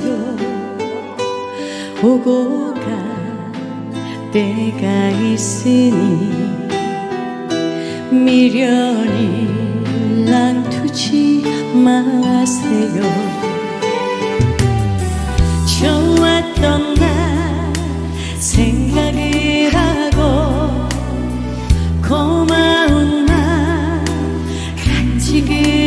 마세요 오고 갈 때가 있으니 미련이 랑투지 마세요. 좋았던 날 생각을 하고 고마운 날 간직을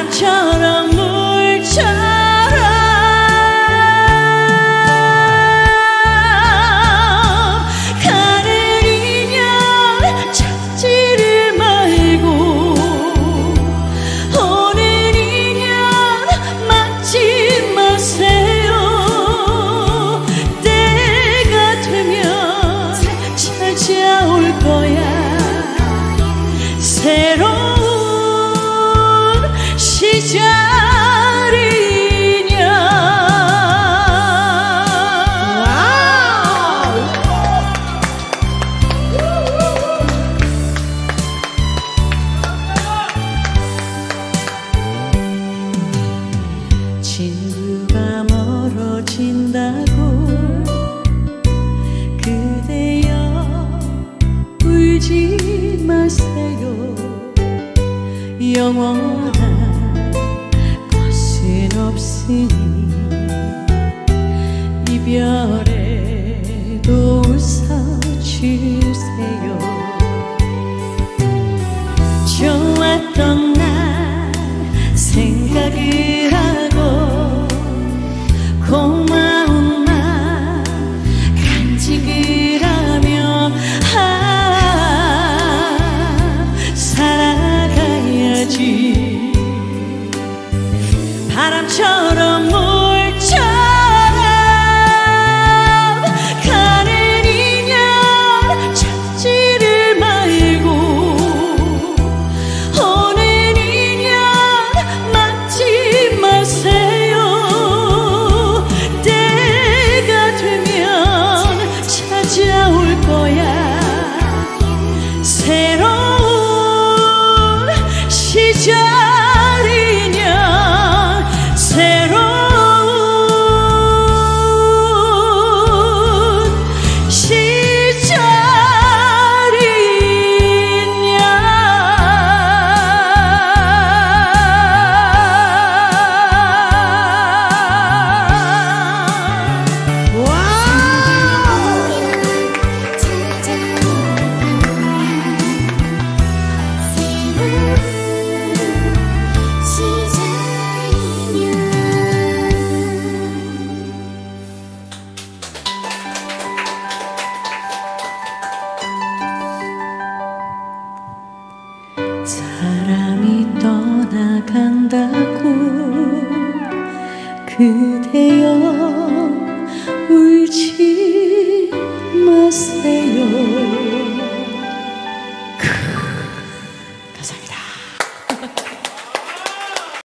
바람처럼 마세요. 영원한 것은 없으니 이별에도 웃어주세요. 좋았던 날 생각을 그대여 울지 마세요